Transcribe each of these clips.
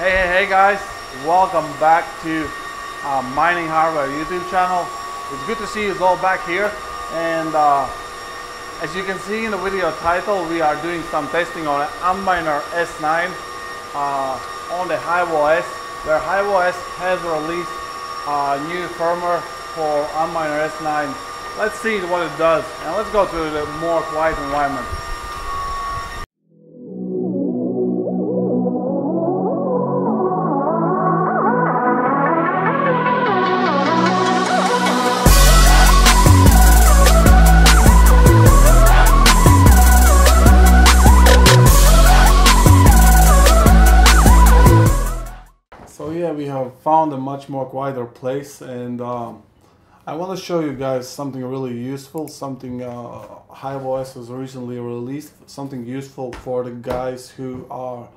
Hey, hey, hey guys, welcome back to uh, Mining Hardware YouTube channel. It's good to see you all back here. And uh, as you can see in the video title, we are doing some testing on Antminer S9 uh, on the HiveOS, where HiveOS has released a new firmware for Antminer S9. Let's see what it does, and let's go to the more quiet environment. Found a much more quieter place and um, I want to show you guys something really useful, something uh, HiveOS has recently released, something useful for the guys who are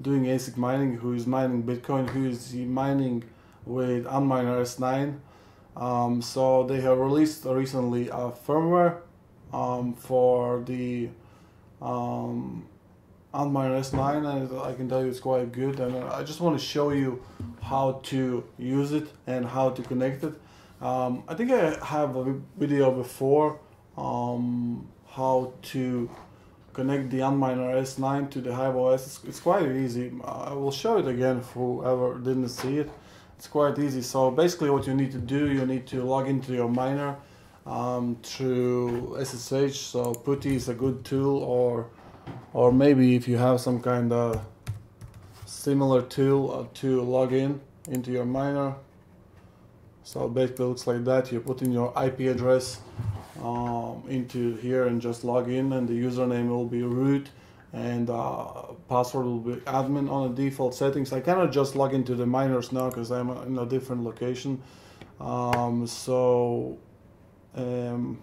doing ASIC mining, who is mining Bitcoin, who is mining with Antminer S9. Um, so they have released recently a firmware um, for the um, Antminer S9 and I can tell you it's quite good and I just want to show you how to use it and how to connect it. Um, I think I have a video before um, how to connect the Antminer S9 to the HiveOS. It's, it's quite easy. I will show it again for whoever didn't see it. It's quite easy. So basically what you need to do, you need to log into your miner um, through SSH. So PuTTY is a good tool or or maybe if you have some kind of similar tool uh, to log in into your miner. So basically looks like that. You put in your IP address um, into here and just log in and the username will be root and uh, password will be admin on the default settings. I cannot just log into the miners now because I'm in a different location. Um, so um,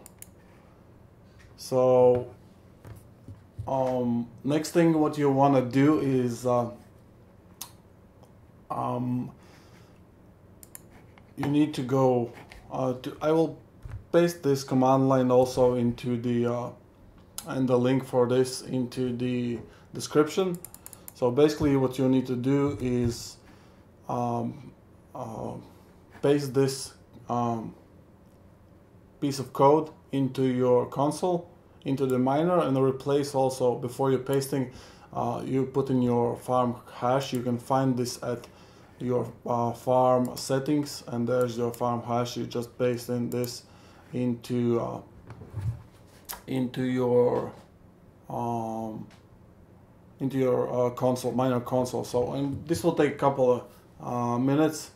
so um, next thing what you want to do is uh, um, you need to go uh, to, I will paste this command line also into the uh, and the link for this into the description. So basically what you need to do is um, uh, paste this um, piece of code into your console into the miner and replace also before you're pasting uh, you put in your farm hash you can find this at your uh, farm settings and there's your farm hash. You just paste in this into uh, into your um, into your uh, console miner console. So and this will take a couple of uh, minutes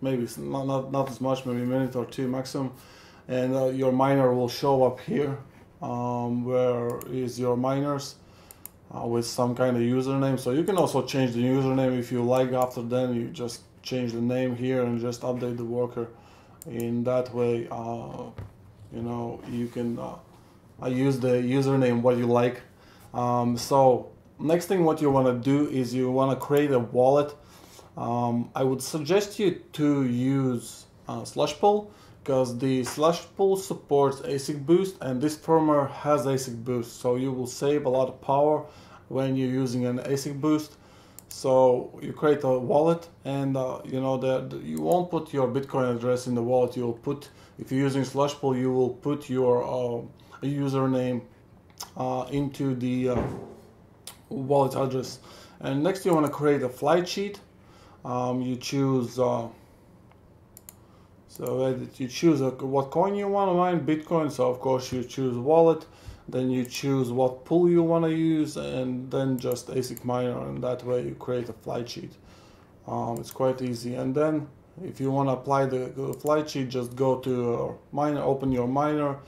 maybe not, not, not as much maybe a minute or two maximum. And uh, your miner will show up here um, where is your miners uh, with some kind of username. So you can also change the username if you like. After then you just change the name here and just update the worker. In that way uh, you know you can uh, I use the username what you like. Um, so next thing what you want to do is you want to create a wallet. Um, I would suggest you to use uh, Slushpool because the Slushpool supports ASIC boost and this firmware has ASIC boost so you will save a lot of power when you're using an ASIC boost. So you create a wallet and uh, you know that you won't put your bitcoin address in the wallet. You'll put if you're using Slushpool you will put your uh, username uh, into the uh, wallet address. And next you want to create a flight sheet um, you choose uh, so you choose what coin you want to mine, Bitcoin. So of course you choose wallet, then you choose what pool you want to use, and then just ASIC miner, and that way you create a flight sheet. Um, it's quite easy. And then if you want to apply the, flight sheet, just go to miner, open your miner,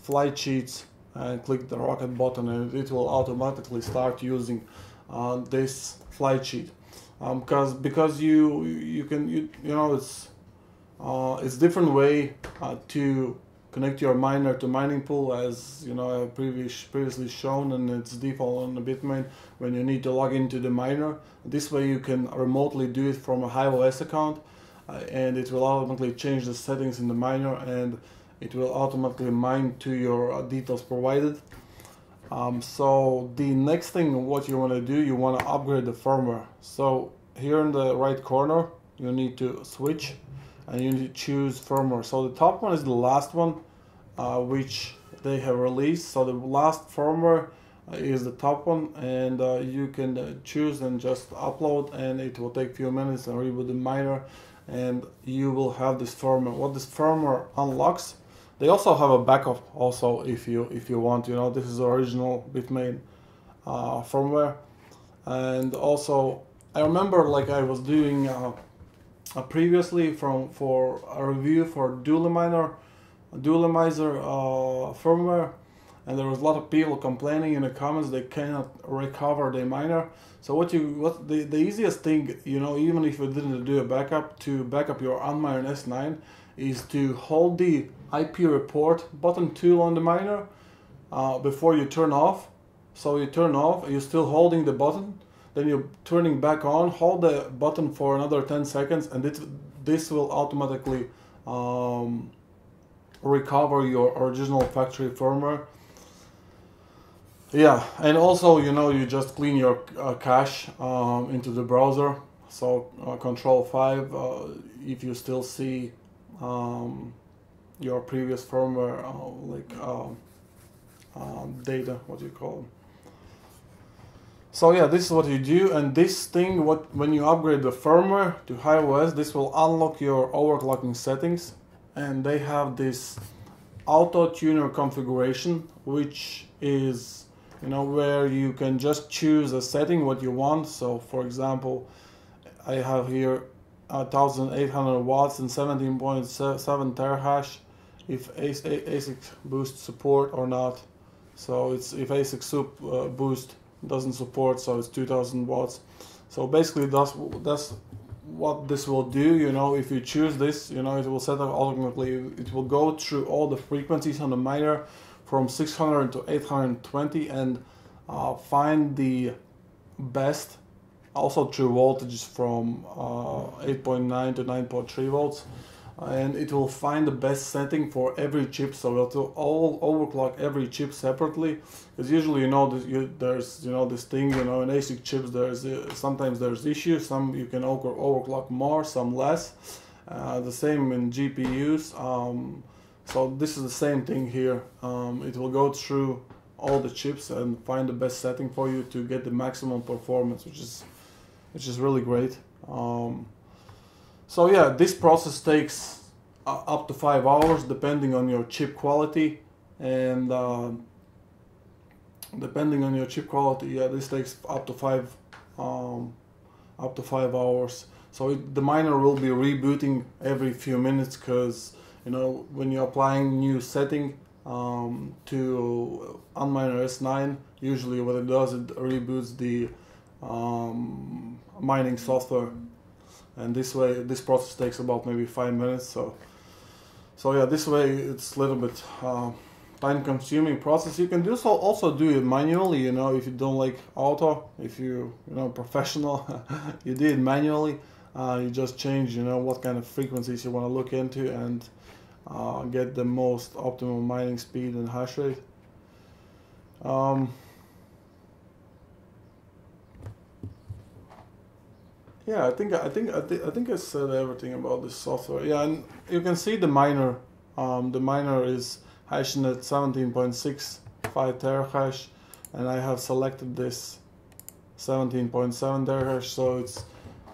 flight sheets, and click the rocket button, and it will automatically start using uh, this flight sheet. Because um, because you you can you, you know it's uh, it's different way uh, to connect your miner to mining pool as you know previous, previously shown and it's default on the Bitmain when you need to log into the miner. This way you can remotely do it from a HiveOS account uh, and it will automatically change the settings in the miner and it will automatically mine to your uh, details provided. Um, so the next thing what you want to do you want to upgrade the firmware. So here in the right corner you need to switch and you need to choose firmware. So the top one is the last one uh, which they have released. So the last firmware is the top one and uh, you can uh, choose and just upload and it will take few minutes and reboot the miner and you will have this firmware. What this firmware unlocks they also have a backup also if you if you want you know this is original bitmain uh, firmware. And also I remember like I was doing uh, previously from for a review for Dualimizer Dualimizer uh, firmware and there was a lot of people complaining in the comments they cannot recover their miner so what you what the, the easiest thing you know even if you didn't do a backup to backup your antminer s9 is to hold the ip report button tool on the miner uh, before you turn off. So you turn off you're still holding the button then you're turning back on hold the button for another 10 seconds and it, this will automatically um, recover your original factory firmware. Yeah and also you know you just clean your uh, cache um, into the browser. So uh, control 5 uh, if you still see um, your previous firmware uh, like um, um, data what do you call them so yeah this is what you do and this thing what when you upgrade the firmware to HiveOS this will unlock your overclocking settings and they have this auto tuner configuration which is you know where you can just choose a setting what you want. So for example I have here 1800 watts and 17.7 terahash if ASIC boost support or not. So it's if ASIC sup, uh, boost doesn't support so it's 2000 watts. So basically that's that's what this will do you know if you choose this you know it will set up automatically it will go through all the frequencies on the miner from 600 to 820 and uh, find the best also true voltages from uh, 8.9 to 9.3 volts and it will find the best setting for every chip so it will all overclock every chip separately because usually you know you, there's you know this thing you know in ASIC chips there's uh, sometimes there's issues some you can over, overclock more some less uh, the same in GPUs um, so this is the same thing here. Um, it will go through all the chips and find the best setting for you to get the maximum performance, which is which is really great. Um, so yeah, this process takes uh, up to five hours depending on your chip quality and uh, depending on your chip quality, yeah, this takes up to five um, up to five hours. So it, the miner will be rebooting every few minutes because you know when you're applying new setting um, to Antminer S9 usually what it does it reboots the um, mining software and this way this process takes about maybe five minutes so so yeah this way it's a little bit uh, time consuming process you can do so also do it manually you know if you don't like auto if you you know professional you do it manually uh, you just change you know what kind of frequencies you want to look into and uh, get the most optimal mining speed and hash rate. Um, yeah, I think I think I, th I think I said everything about this software. Yeah, and you can see the miner. Um, the miner is hashing at 17.65 terahash, and I have selected this 17.7 terahash. So it's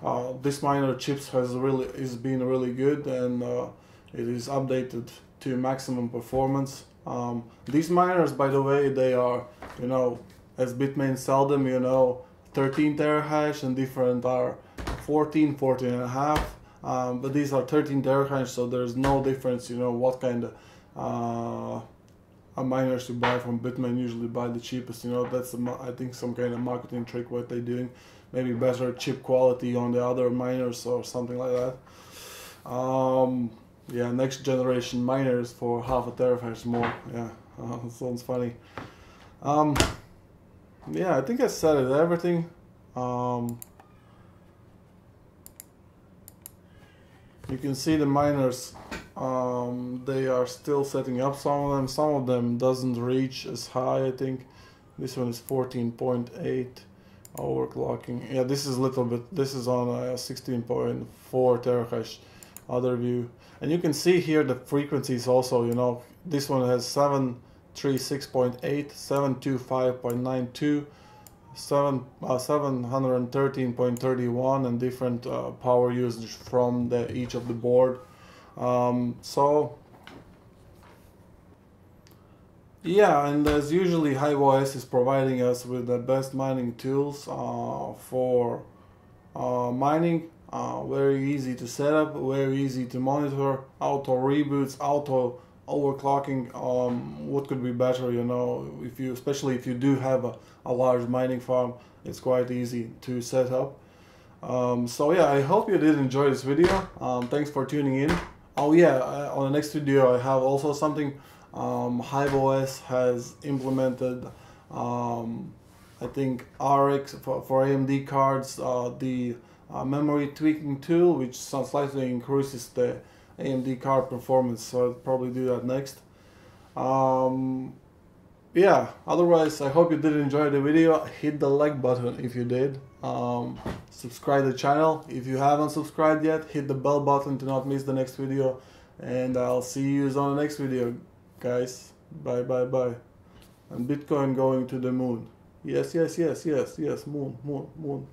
uh, this miner chips has really is been really good and. Uh, it is updated to maximum performance. Um, these miners, by the way, they are, you know, as Bitmain seldom, you know, 13 terahash and different are 14, 14 and a half. Um, but these are 13 terahash, so there's no difference, you know, what kind of uh, miners you buy from Bitmain usually buy the cheapest. You know, that's a, I think some kind of marketing trick what they're doing. Maybe better chip quality on the other miners or something like that. Um, yeah, next generation miners for half a terahash more. Yeah, uh, sounds funny. Um, yeah, I think I said it. Everything. Um, you can see the miners. Um, they are still setting up some of them. Some of them doesn't reach as high. I think this one is 14.8. overclocking. Yeah, this is a little bit. This is on a 16.4 terahash other view, and you can see here the frequencies also. You know, this one has 736.8, 725.92. 7 uh, 713.31 and different uh, power usage from the each of the board. Um, so yeah and as usually HiveOS is providing us with the best mining tools uh, for uh, mining uh, very easy to set up very easy to monitor auto reboots auto overclocking um, what could be better you know? If you especially if you do have a, a large mining farm it's quite easy to set up. Um, so yeah I hope you did enjoy this video. Um, thanks for tuning in. Oh yeah uh, on the next video I have also something um, HiveOS has implemented um, I think RX for, for AMD cards uh, the uh, memory tweaking tool which slightly increases the AMD card performance, so I'll probably do that next. Um, yeah, otherwise I hope you did enjoy the video. Hit the like button if you did. Um, subscribe the channel. If you haven't subscribed yet, hit the bell button to not miss the next video. And I'll see you on the next video, guys. Bye, bye, bye. And Bitcoin going to the moon. Yes, yes, yes, yes, yes, moon, moon, moon.